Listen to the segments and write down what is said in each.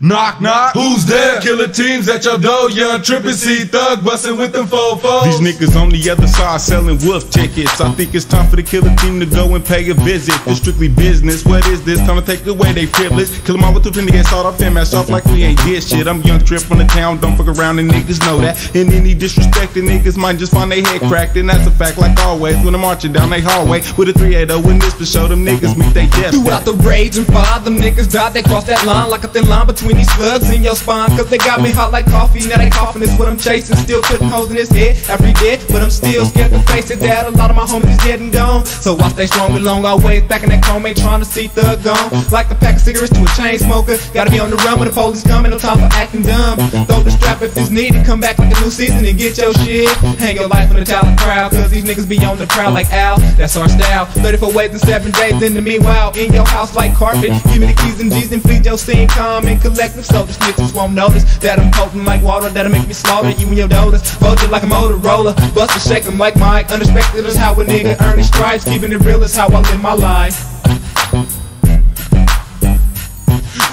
Knock, knock, who's there? Killa Team's at your door, young trippin' C thug bustin' with them fofos. These niggas on the other side selling wolf tickets. I think it's time for the Killa Team to go and pay a visit. It's strictly business. What is this? Time to take away they privilege. Kill them all with two twenty get start off and mash off like we ain't did shit. I'm young trip from the town, don't fuck around and niggas know that. And any disrespecting niggas might just find they head cracked. And that's a fact like always when I'm marching down they hallway with a 380 in this to show them niggas meet they death. Throughout the rage and fire, them niggas died. They crossed that line like a thin line between these slugs in your spine. Cause they got me hot like coffee. Now they coughing is what I'm chasing. Still putting holes in his head every day. But I'm still scared to face it. That a lot of my homies is dead and gone. So I stay strong and long. Always back in that chrome. Ain't trying to see thug gone. Like a pack of cigarettes to a chain smoker. Gotta be on the run when the police coming. No time for acting dumb. Throw the strap if it's needed. Come back like a new season and get your shit. Hang your life on the talent crowd. Cause these niggas be on the prowl like Al. That's our style. 34 ways in seven days. In the meanwhile, in your house like carpet. Give me the keys and G's and feed your scene and collective. So the snitches won't notice that I'm potent like water. That'll make me slaughter you and your daughters. Vulture like a Motorola. Bust a shake 'em like Mike. Unexpected is how a nigga earn his stripes. Keeping it real is how I live my life.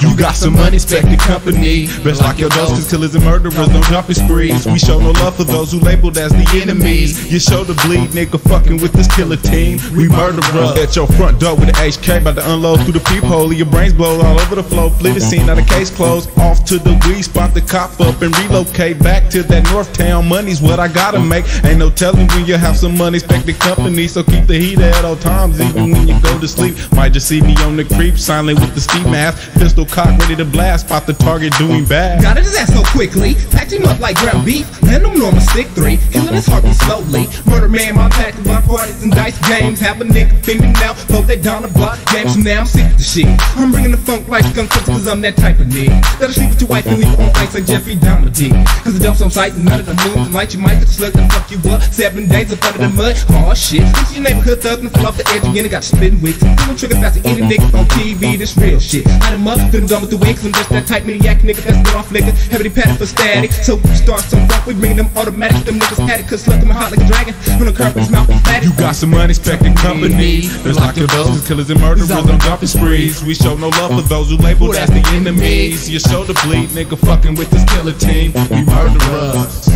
You got some money, unexpected company. Best lock your doors, cause killers and murderers don't jumping sprees. We show no love for those who labeled as the enemies. You show the bleed, nigga, fucking with this Killa Team. We murderers. At your front door with the HK, about to unload through the peephole. Your brains blow all over the floor. Flee the scene, now the case closed. Off to the weed spot, the cop up and relocate back to that North Town. Money's what I gotta make. Ain't no telling when you have some money, unexpected company. So keep the heat at all times, even when you go to sleep. Might just see me on the creep, silent with the ski mask. Pistol cock ready to blast, spot the target doing bad. Got his ass so quickly, packed him up like ground beef. On a stick three, killing his heartbeat slowly. Murder man, my pack of my parties and dice games. Have a nigga thinking now, throw that down the block games. So now I'm sick of the shit. I'm bringing the funk like skunk cause I'm that type of nigga. That'll sleep with your wife and leave on ice like Jeffrey did. Cause the dumps on sight and none of the moon. Light you might get slug and fuck you up. Seven days up under the mud. Oh shit. This your neighborhood thug and fall off the edge again and got you spitting wicks. Pulling trigger fast to any nigga on TV, this real shit. Light him up, couldn't done with the wings. I'm just that type maniac nigga that's get off liquor. Heavily padded for static. So we start some rock, we bring them automatic. Them niggas had it, cause slugged them hot like a dragon. On the curb, his mouth is fatty. You got some unexpected company. Let's lock your doors, killers and murderers on jumping sprees. We show no love for those who labeled as the enemies. You show the bleed, nigga, fucking with this Killa Team. We murderers.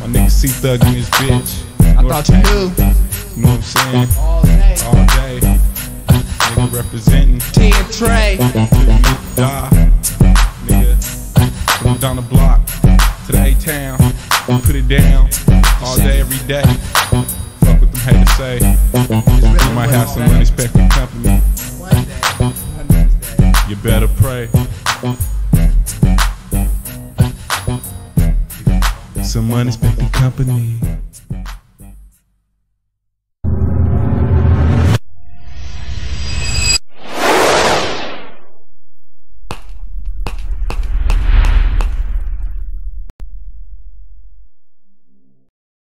My nigga C Thug in this bitch. I thought you knew. You know what I'm saying? All day. All day. Nigga representing. T and Trey. Put it down. All day, every day. Fuck what them haters say. You might have some unexpected company. You better pray. Some unexpected company.